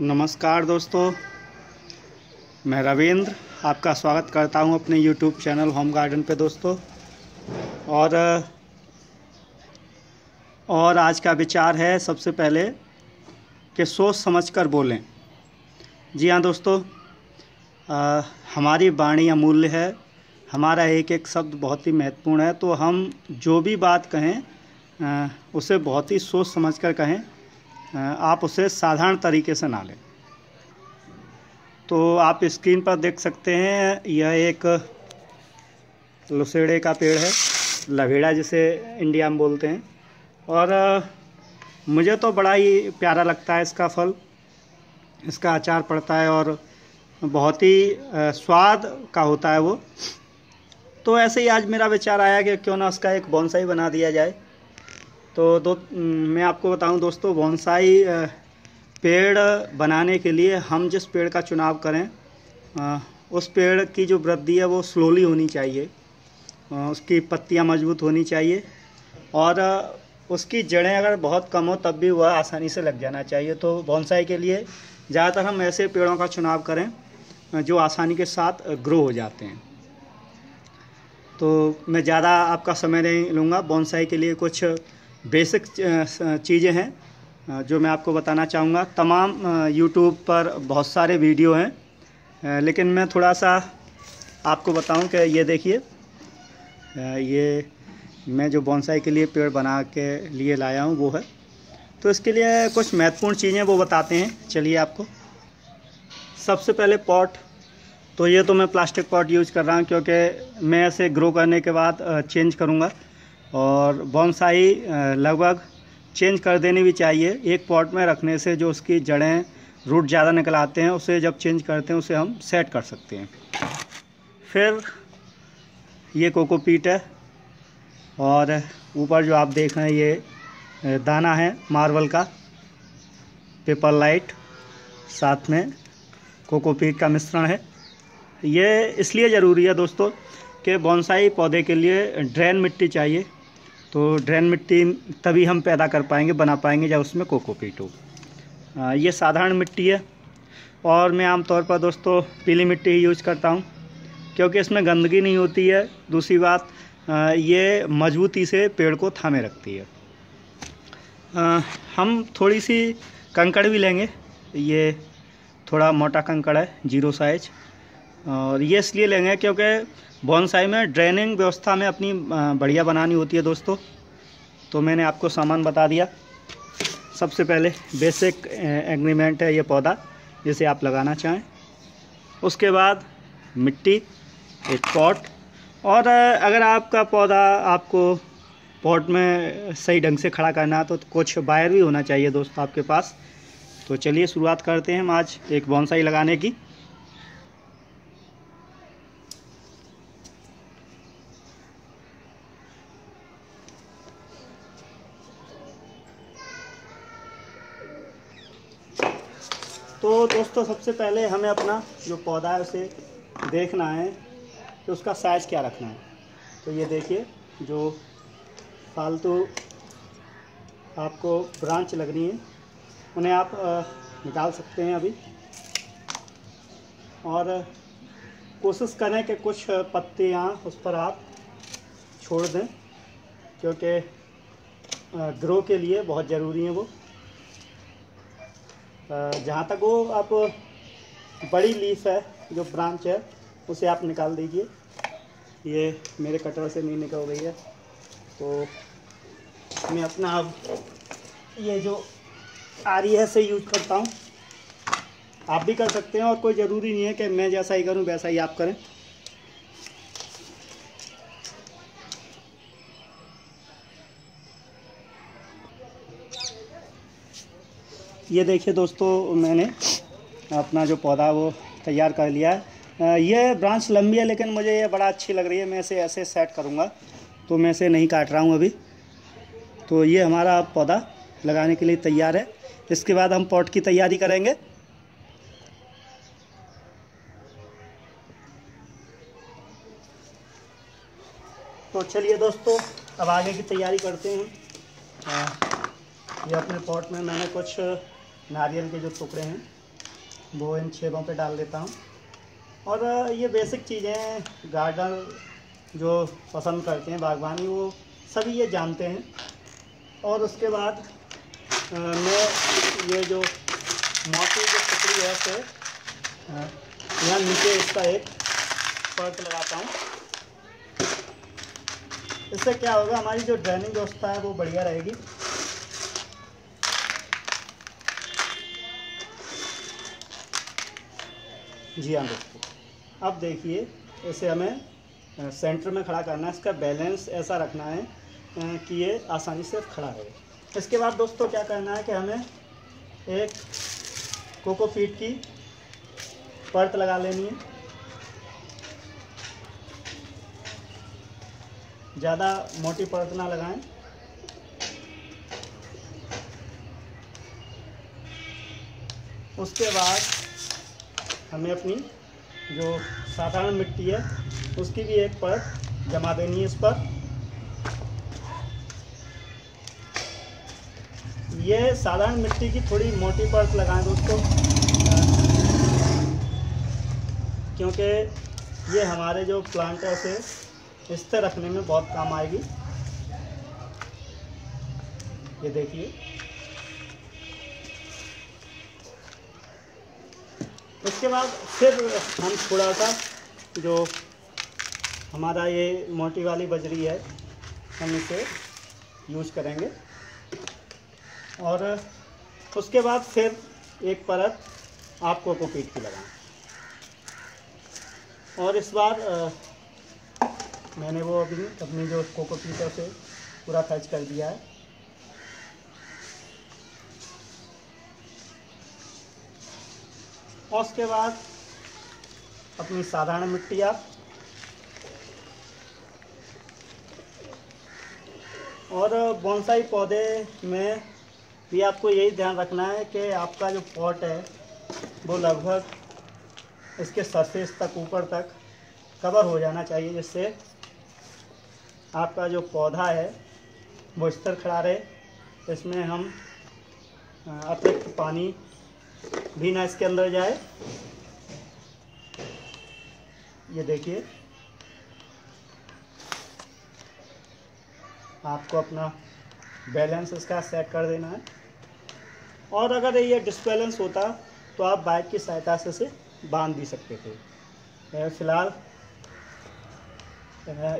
नमस्कार दोस्तों मैं रविंद्र आपका स्वागत करता हूँ अपने यूट्यूब चैनल होम गार्डन पे दोस्तों। और और आज का विचार है सबसे पहले कि सोच समझकर बोलें। जी हाँ दोस्तों आ, हमारी वाणी अमूल्य है हमारा एक एक शब्द बहुत ही महत्वपूर्ण है तो हम जो भी बात कहें आ, उसे बहुत ही सोच समझकर कहें। आप उसे साधारण तरीके से ना लें। तो आप स्क्रीन पर देख सकते हैं, यह एक लुसेड़े का पेड़ है लवेड़ा जिसे इंडिया में बोलते हैं। और मुझे तो बड़ा ही प्यारा लगता है इसका फल, इसका अचार पड़ता है और बहुत ही स्वाद का होता है वो। तो ऐसे ही आज मेरा विचार आया कि क्यों ना उसका एक बॉन्साई बना दिया जाए। तो दो मैं आपको बताऊँ दोस्तों, बॉन्साई पेड़ बनाने के लिए हम जिस पेड़ का चुनाव करें उस पेड़ की जो वृद्धि है वो स्लोली होनी चाहिए। उसकी पत्तियाँ मज़बूत होनी चाहिए और उसकी जड़ें अगर बहुत कम हो तब भी वह आसानी से लग जाना चाहिए। तो बॉन्साई के लिए ज़्यादातर हम ऐसे पेड़ों का चुनाव करें जो आसानी के साथ ग्रो हो जाते हैं। तो मैं ज़्यादा आपका समय नहीं लूँगा। बॉन्साई के लिए कुछ बेसिक चीज़ें हैं जो मैं आपको बताना चाहूँगा। तमाम यूट्यूब पर बहुत सारे वीडियो हैं लेकिन मैं थोड़ा सा आपको बताऊँ कि ये देखिए ये मैं जो बॉन्साई के लिए पेड़ बना के लिए लाया हूँ, वो है। तो इसके लिए कुछ महत्वपूर्ण चीज़ें वो बताते हैं। चलिए आपको। सबसे पहले पॉट तो ये तो मैं प्लास्टिक पॉट यूज़ कर रहा हूँ, क्योंकि मैं इसे ग्रो करने के बाद चेंज करूँगा। और बॉन्साई लगभग चेंज कर देनी भी चाहिए। एक पॉट में रखने से जो उसकी जड़ें रूट ज़्यादा निकल आते हैं, उसे जब चेंज करते हैं, उसे हम सेट कर सकते हैं। फिर ये कोकोपीट है और ऊपर जो आप देख रहे हैं, ये दाना है मार्बल का पेपर लाइट साथ में कोकोपीट का मिश्रण है। ये इसलिए ज़रूरी है दोस्तों कि बॉन्साई पौधे के लिए ड्रेन मिट्टी चाहिए। तो ड्रेन मिट्टी तभी हम पैदा कर पाएँगे, बना पाएँगे जब उसमें कोकोपीट हो। ये साधारण मिट्टी है और मैं आमतौर पर दोस्तों पीली मिट्टी ही यूज़ करता हूँ, क्योंकि इसमें गंदगी नहीं होती है। दूसरी बात ये मजबूती से पेड़ को थामे रखती है। हम थोड़ी सी कंकड़ भी लेंगे। ये थोड़ा मोटा कंकड़ है, ज़ीरो साइज़, और ये इसलिए लेंगे क्योंकि बॉन्साई में ड्रेनिंग व्यवस्था में अपनी बढ़िया बनानी होती है दोस्तों। तो मैंने आपको सामान बता दिया। सबसे पहले बेसिक एग्रीमेंट है ये पौधा, जिसे आप लगाना चाहें। उसके बाद मिट्टी, एक पॉट और अगर आपका पौधा आपको पॉट में सही ढंग से खड़ा करना है तो कुछ वायर भी होना चाहिए दोस्तों आपके पास। तो चलिए शुरुआत करते हैं हम आज एक बॉन्साई लगाने की। तो दोस्तों, सबसे पहले हमें अपना जो पौधा है उसे देखना है कि उसका साइज़ क्या रखना है। तो ये देखिए, जो फालतू आपको ब्रांच लगनी है, उन्हें आप निकाल सकते हैं अभी। और कोशिश करें कि कुछ पत्तियाँ उस पर आप छोड़ दें, क्योंकि ग्रो के लिए बहुत ज़रूरी है वो। जहाँ तक वो आप बड़ी लीफ है, जो ब्रांच है, उसे आप निकाल दीजिए। ये मेरे कटर से नहीं निकल रही है। तो मैं अपना अब ये जो आ रही है से यूज़ करता हूँ। आप भी कर सकते हैं, और कोई ज़रूरी नहीं है कि मैं जैसा ही करूँ, वैसा ही आप करें। ये देखिए दोस्तों, मैंने अपना जो पौधा वो तैयार कर लिया है। ये ब्रांच लंबी है, लेकिन मुझे ये बड़ा अच्छी लग रही है। मैं इसे ऐसे सेट करूँगा तो मैं इसे नहीं काट रहा हूँ अभी। तो ये हमारा पौधा लगाने के लिए तैयार है। इसके बाद हम पॉट की तैयारी करेंगे। तो चलिए दोस्तों, अब आगे की तैयारी करते हैं। ये अपने पॉट में मैंने कुछ नारियल के जो टुकड़े हैं, वो इन छेदों पे डाल देता हूँ। और ये बेसिक चीज़ें गार्डन जो पसंद करते हैं बागवानी, वो सभी ये जानते हैं। और उसके बाद मैं ये जो मोटी जो टुकड़ी है उसे यहाँ नीचे इसका एक पर्क लगाता हूँ। इससे क्या होगा, हमारी जो ड्रेनिंग व्यवस्था है, वो बढ़िया रहेगी। जी हाँ दोस्तों अब देखिए, इसे हमें सेंटर में खड़ा करना है। इसका बैलेंस ऐसा रखना है कि ये आसानी से खड़ा रहे इसके बाद दोस्तों क्या करना है कि हमें एक कोकोपीट की परत लगा लेनी है। ज़्यादा मोटी परत ना लगाएँ। उसके बाद हमें अपनी जो साधारण मिट्टी है, उसकी भी एक परत जमा देनी है इस पर। ये साधारण मिट्टी की थोड़ी मोटी परत लगाएँ दोस्तों, क्योंकि ये हमारे जो प्लांट है उसे स्थिर रखने में बहुत काम आएगी। ये देखिए। उसके बाद फिर हम थोड़ा सा जो हमारा ये मोटी वाली बजरी है हम इसे यूज़ करेंगे। और उसके बाद फिर एक परत आपको कोपीट की लगाएँ और इस बार आ, मैंने वो अभी अपनी जो कोकोपीट है उसे पूरा खर्च कर दिया है। और उसके बाद अपनी साधारण मिट्टी आप और बॉन्साई पौधे में भी आपको यही ध्यान रखना है कि आपका जो पॉट है, वो लगभग इसके सरफेस तक, ऊपर तक कवर हो जाना चाहिए, जिससे आपका जो पौधा है, वो स्थिर खड़ा रहे। इसमें हम अतिरिक्त पानी भी ना इसके अंदर जाए। ये देखिए। आपको अपना बैलेंस इसका सेट कर देना है। और अगर ये डिसबैलेंस होता तो आप बाइक की सहायता से इसे बाँध भी सकते थे। फ़िलहाल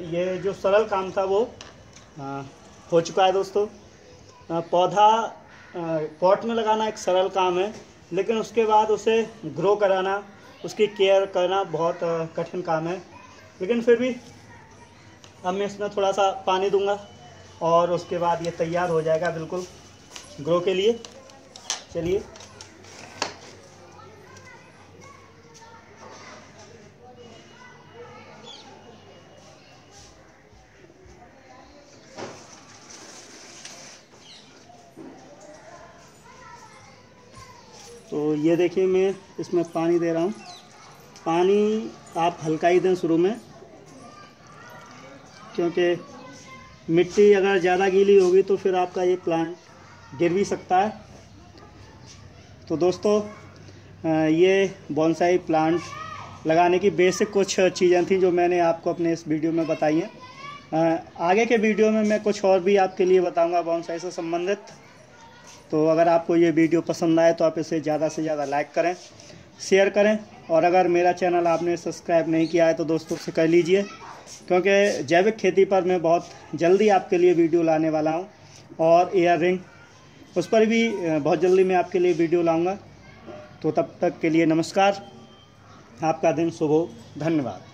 ये जो सरल काम था वो हो चुका है दोस्तों। पौधा पॉट में लगाना एक सरल काम है। लेकिन उसके बाद उसे ग्रो कराना, उसकी केयर करना बहुत कठिन काम है। लेकिन फिर भी अब मैं इसमें थोड़ा सा पानी दूँगा और उसके बाद ये तैयार हो जाएगा बिल्कुल ग्रो के लिए। चलिए। तो ये देखिए मैं इसमें पानी दे रहा हूँ। पानी आप हल्का ही दें शुरू में, क्योंकि मिट्टी अगर ज़्यादा गीली होगी तो फिर आपका ये प्लांट गिर भी सकता है। तो दोस्तों ये बॉन्साई प्लांट लगाने की बेसिक कुछ चीज़ें थी जो मैंने आपको अपने इस वीडियो में बताई हैं। आगे के वीडियो में मैं कुछ और भी आपके लिए बताऊँगा बॉन्साई से संबंधित। तो अगर आपको ये वीडियो पसंद आए तो आप इसे ज़्यादा से ज़्यादा लाइक करें, शेयर करें और अगर मेरा चैनल आपने सब्सक्राइब नहीं किया है तो दोस्तों से कर लीजिए, क्योंकि जैविक खेती पर मैं बहुत जल्दी आपके लिए वीडियो लाने वाला हूँ और एयर रिंग, उस पर भी बहुत जल्दी मैं आपके लिए वीडियो लाऊँगा। तो तब तक के लिए नमस्कार, आपका दिन शुभ हो, धन्यवाद।